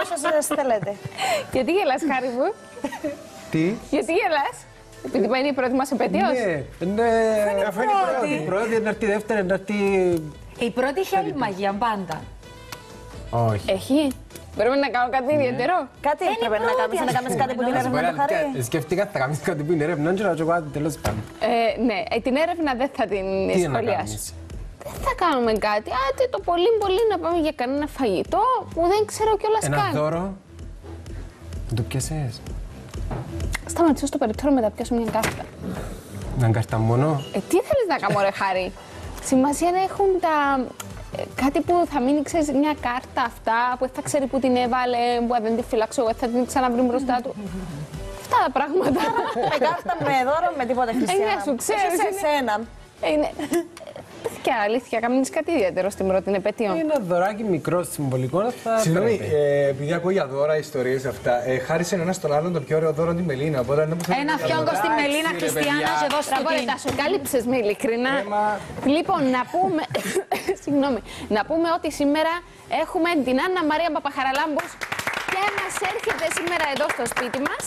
όσα θέλετε. Γιατί γελάς, χάρη μου; Τι; Γιατί γελάς; Επειδή πάει είναι η πρώτη μας επαιτίος. Ναι, ναι. Αφού είναι η πρώτη. Η πρώτη να έρθει η δεύτερη, να έρθει. Η πρώτη έχει άλλη μαγεία πάντα. Όχι. Έχει. Πρέπει να κάνω κάτι ιδιαίτερο. Κάτι Είναι πρέπει να πρώτη, κάνεις, να ας κάνεις πούμε. κάτι που την Να έρευνα το χαρί. Ε, Σκέφτηκα θα κάνεις κάτι που είναι έρευνα και να το κάνω τέλος πάντων. Ε, ναι, ε, την έρευνα δεν θα την Τι να σχολιάσω. Κάνεις. Δεν θα κάνουμε κάτι. Άντε το πολύ πολύ να πάμε για κανένα φαγητό που δεν ξέρω κιόλας Ένα καν. δώρο. Να το πιάσες. Σταματήσω στο περιθώριο μετά πιάσω μια κάρτα. Να κάρτα μόνο; Ε, τι θέλεις να κάνω, ρε Χάρη; Σημασία να έχουν τα... ε, Κάτι που θα μείνει, ξέρεις, μια κάρτα αυτά που θα ξέρει που την έβαλε, που αν δεν τη φυλάξω, εγώ θα την ξαναβρει μπροστά του. Αυτά τα πράγματα. Με κάρτα, με δώρο, με τίποτα Χριστιανά. σου ξέρεις, Εσύ σε είναι- εσένα. Ε, Είναι... Παιδιά, αλήθεια, κάνεις κάτι ιδιαίτερο στην πρώτη επέτειο. Ένα δωράκι μικρό συμβολικό θα Συγγνώμη, πρέπει. ε, επειδή ακούω για δώρα, ιστορίες αυτά, ε, χάρισε ένα στον άλλον το πιο ωραίο δώρο τη Μελίνα. Οπότε δεν μπορούσα Ένα να- φιόγκο στη Εντάξει, Μελίνα ρε, Χριστιανά παιδιά. και εδώ στο Μπράβο, ρε, τα σου κάλυψες με ειλικρινά. Ε, μα- Λοιπόν, να πούμε, συγγνώμη, να πούμε ότι σήμερα έχουμε την Άννα Μαρία Παπαχαραλάμπους και μας έρχεται σήμερα εδώ στο σπίτι μας